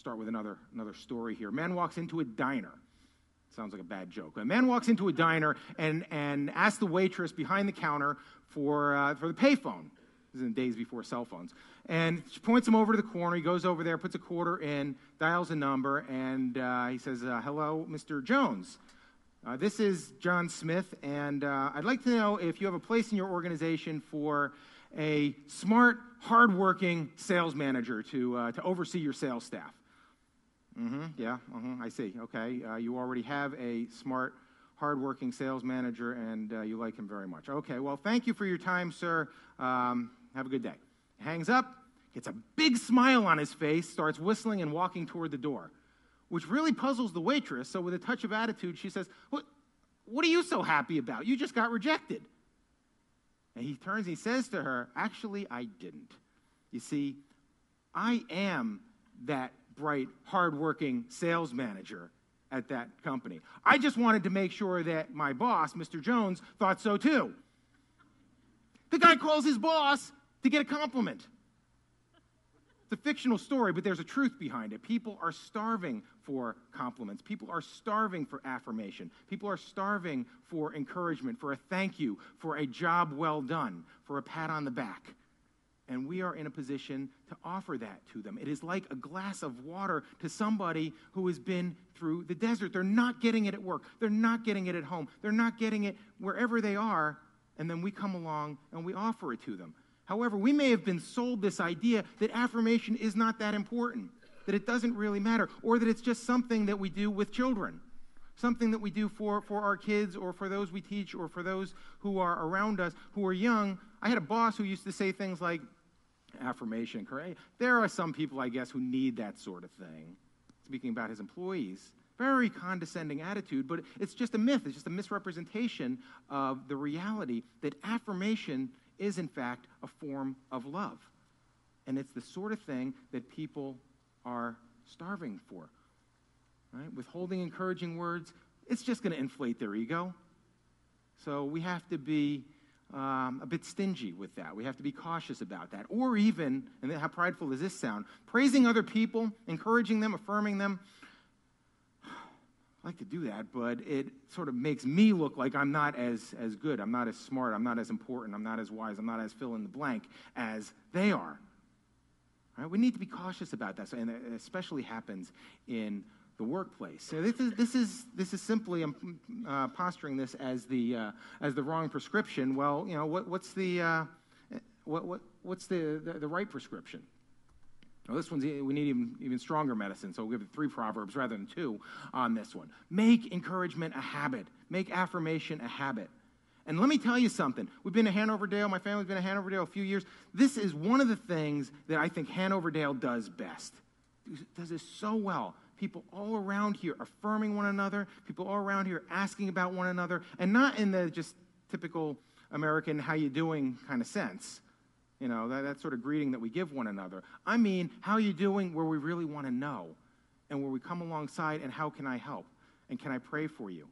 start with another, another story here. Man walks into a diner. Sounds like a bad joke. A man walks into a diner and, and asks the waitress behind the counter for, uh, for the payphone. This is in days before cell phones. And she points him over to the corner. He goes over there, puts a quarter in, dials a number, and uh, he says, uh, Hello, Mr. Jones. Uh, this is John Smith, and uh, I'd like to know if you have a place in your organization for a smart, hardworking sales manager to, uh, to oversee your sales staff. Mm-hmm, yeah, uh-huh, I see. Okay, uh, you already have a smart, hardworking sales manager, and uh, you like him very much. Okay, well, thank you for your time, sir. Um, have a good day. Hangs up, gets a big smile on his face, starts whistling and walking toward the door, which really puzzles the waitress. So, with a touch of attitude, she says, What, what are you so happy about? You just got rejected. And he turns and he says to her, Actually, I didn't. You see, I am that bright, hardworking sales manager at that company. I just wanted to make sure that my boss, Mr. Jones, thought so too. The guy calls his boss to get a compliment. It's a fictional story, but there's a truth behind it. People are starving for compliments. People are starving for affirmation. People are starving for encouragement, for a thank you, for a job well done, for a pat on the back. And we are in a position to offer that to them. It is like a glass of water to somebody who has been through the desert. They're not getting it at work, they're not getting it at home, they're not getting it wherever they are. And then we come along and we offer it to them. However, we may have been sold this idea that affirmation is not that important, that it doesn't really matter, or that it's just something that we do with children, something that we do for, for our kids or for those we teach or for those who are around us who are young. I had a boss who used to say things like, affirmation. There are some people, I guess, who need that sort of thing. Speaking about his employees, very condescending attitude, but it's just a myth. It's just a misrepresentation of the reality that affirmation is, in fact, a form of love. And it's the sort of thing that people are starving for. Right? Withholding encouraging words, it's just going to inflate their ego. So we have to be um, a bit stingy with that. We have to be cautious about that. Or even, and how prideful does this sound? Praising other people, encouraging them, affirming them. I like to do that, but it sort of makes me look like I'm not as, as good. I'm not as smart. I'm not as important. I'm not as wise. I'm not as fill in the blank as they are. Right? We need to be cautious about that, so, and it especially happens in the workplace. So this is, this is, this is simply, I'm uh, posturing this as the, uh, as the wrong prescription. Well, you know, what, what's, the, uh, what, what, what's the, the, the right prescription? Well, this one's, we need even, even stronger medicine, so we'll give three proverbs rather than two on this one. Make encouragement a habit, make affirmation a habit. And let me tell you something. We've been to Hanoverdale, my family's been to Hanoverdale a few years. This is one of the things that I think Hanoverdale does best. Does this so well. People all around here affirming one another, people all around here asking about one another, and not in the just typical American how you doing kind of sense you know, that, that sort of greeting that we give one another. I mean, how are you doing where we really want to know and where we come alongside and how can I help? And can I pray for you?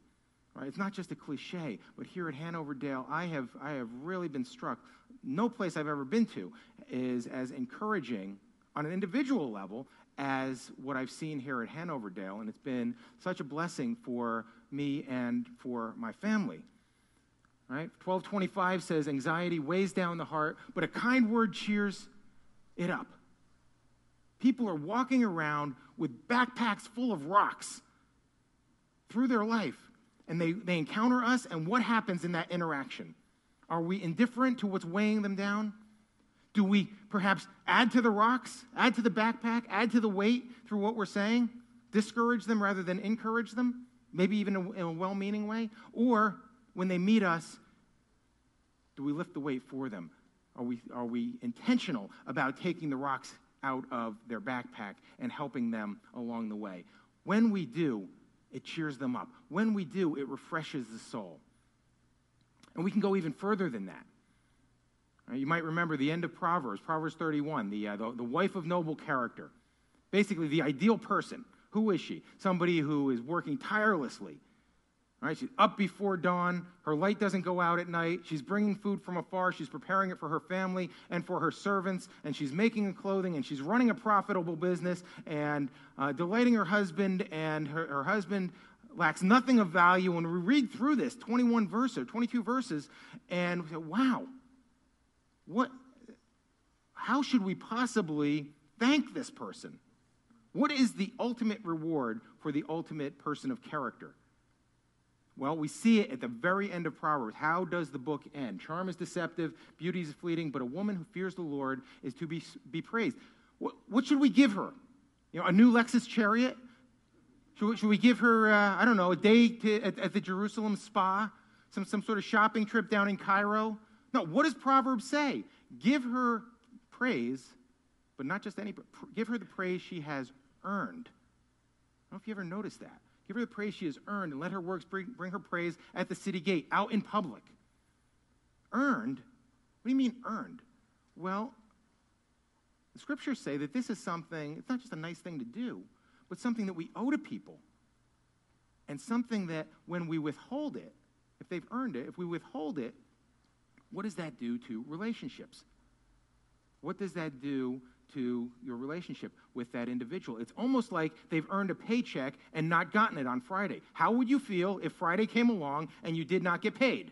Right? It's not just a cliche, but here at Hanoverdale, I have, I have really been struck. No place I've ever been to is as encouraging on an individual level as what I've seen here at Hanoverdale, and it's been such a blessing for me and for my family. Right? 1225 says anxiety weighs down the heart, but a kind word cheers it up. People are walking around with backpacks full of rocks through their life, and they, they encounter us, and what happens in that interaction? Are we indifferent to what's weighing them down? Do we perhaps add to the rocks, add to the backpack, add to the weight through what we're saying? Discourage them rather than encourage them? Maybe even in a well meaning way? Or when they meet us, do we lift the weight for them? Are we, are we intentional about taking the rocks out of their backpack and helping them along the way? When we do, it cheers them up. When we do, it refreshes the soul. And we can go even further than that. You might remember the end of Proverbs, Proverbs 31, the, uh, the, the wife of noble character. Basically, the ideal person. Who is she? Somebody who is working tirelessly Right? She's up before dawn. Her light doesn't go out at night. She's bringing food from afar. She's preparing it for her family and for her servants. And she's making clothing and she's running a profitable business and uh, delighting her husband. And her, her husband lacks nothing of value. When we read through this 21 verses, or 22 verses, and we say, wow, what, how should we possibly thank this person? What is the ultimate reward for the ultimate person of character? Well, we see it at the very end of Proverbs. How does the book end? Charm is deceptive, beauty is fleeting, but a woman who fears the Lord is to be, be praised. What, what should we give her? You know, a new Lexus chariot? Should we, should we give her, uh, I don't know, a day to, at, at the Jerusalem spa? Some, some sort of shopping trip down in Cairo? No, what does Proverbs say? Give her praise, but not just any, give her the praise she has earned. I don't know if you ever noticed that. Give her the praise she has earned, and let her works bring, bring her praise at the city gate, out in public. Earned? What do you mean earned? Well, the scriptures say that this is something, it's not just a nice thing to do, but something that we owe to people. And something that when we withhold it, if they've earned it, if we withhold it, what does that do to relationships? What does that do to your relationship with that individual. It's almost like they've earned a paycheck and not gotten it on Friday. How would you feel if Friday came along and you did not get paid?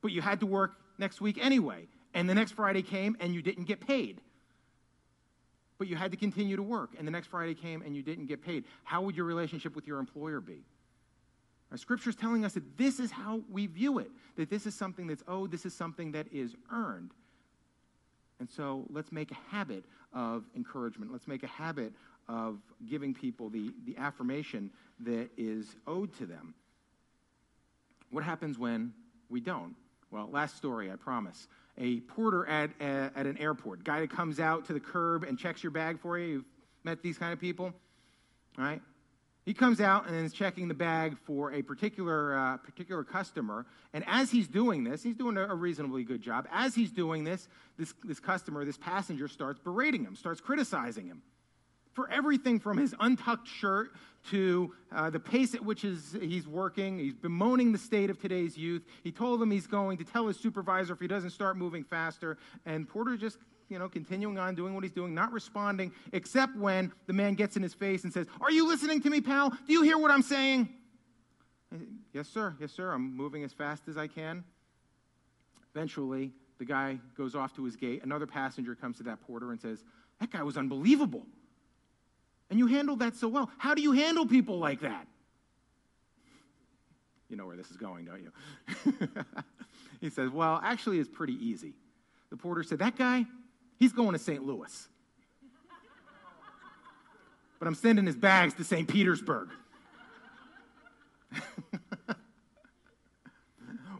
But you had to work next week anyway, and the next Friday came and you didn't get paid. But you had to continue to work, and the next Friday came and you didn't get paid. How would your relationship with your employer be? Our scripture is telling us that this is how we view it, that this is something that's owed, this is something that is earned. And so let's make a habit of encouragement. Let's make a habit of giving people the, the affirmation that is owed to them. What happens when we don't? Well, last story, I promise. A porter at, at, at an airport, guy that comes out to the curb and checks your bag for you. You've met these kind of people, right? He comes out and is checking the bag for a particular, uh, particular customer. And as he's doing this, he's doing a, reasonably good job. As he's doing this, this, this customer, this passenger, starts berating him, starts criticizing him for everything from his untucked shirt to uh, the pace at which is, he's working. He's bemoaning the state of today's youth. He told him he's going to tell his supervisor if he doesn't start moving faster. And Porter just you know, continuing on doing what he's doing, not responding, except when the man gets in his face and says, Are you listening to me, pal? Do you hear what I'm saying? Yes, sir. Yes, sir. I'm moving as fast as I can. Eventually, the guy goes off to his gate. Another passenger comes to that porter and says, That guy was unbelievable. And you handled that so well. How do you handle people like that? You know where this is going, don't you? he says, Well, actually, it's pretty easy. The porter said, That guy, He's going to St. Louis. But I'm sending his bags to St. Petersburg.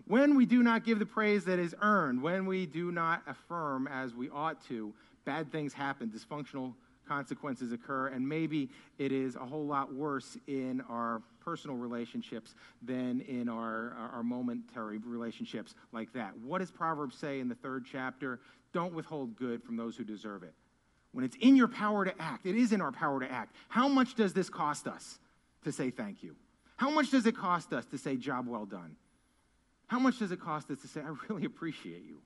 when we do not give the praise that is earned, when we do not affirm as we ought to, bad things happen, dysfunctional consequences occur, and maybe it is a whole lot worse in our personal relationships than in our, our momentary relationships like that. What does Proverbs say in the third chapter? Don't withhold good from those who deserve it. When it's in your power to act, it is in our power to act. How much does this cost us to say thank you? How much does it cost us to say job well done? How much does it cost us to say, I really appreciate you?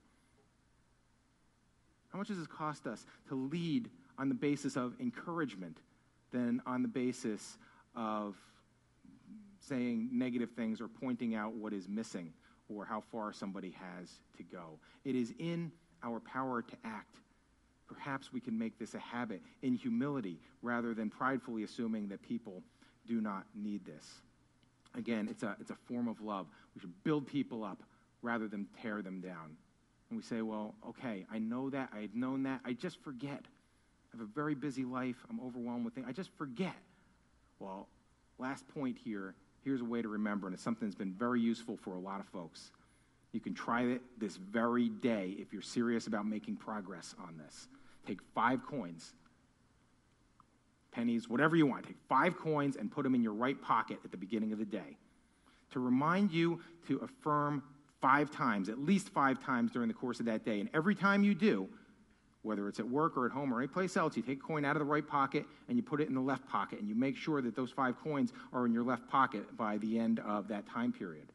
How much does it cost us to lead on the basis of encouragement than on the basis of saying negative things or pointing out what is missing or how far somebody has to go? It is in our power to act. Perhaps we can make this a habit in humility rather than pridefully assuming that people do not need this. Again, it's a, it's a form of love. We should build people up rather than tear them down. And we say, well, okay, I know that. I've known that. I just forget. I have a very busy life. I'm overwhelmed with things. I just forget. Well, last point here here's a way to remember, and it's something that's been very useful for a lot of folks. You can try it this very day if you're serious about making progress on this. Take five coins, pennies, whatever you want. Take five coins and put them in your right pocket at the beginning of the day to remind you to affirm five times, at least five times during the course of that day. And every time you do, whether it's at work or at home or any place else, you take a coin out of the right pocket and you put it in the left pocket, and you make sure that those five coins are in your left pocket by the end of that time period.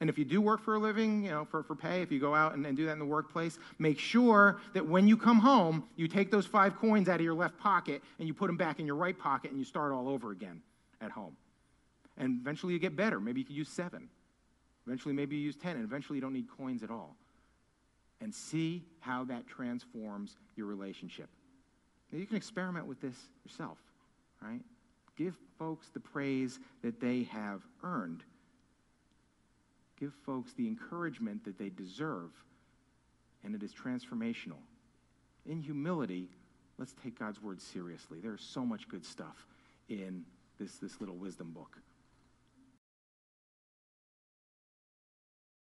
And if you do work for a living, you know, for, for pay, if you go out and, and do that in the workplace, make sure that when you come home, you take those five coins out of your left pocket and you put them back in your right pocket and you start all over again at home. And eventually you get better. Maybe you can use seven. Eventually, maybe you use 10, and eventually you don't need coins at all. And see how that transforms your relationship. Now, you can experiment with this yourself, right? Give folks the praise that they have earned. Give folks the encouragement that they deserve, and it is transformational. In humility, let's take God's word seriously. There's so much good stuff in this, this little wisdom book.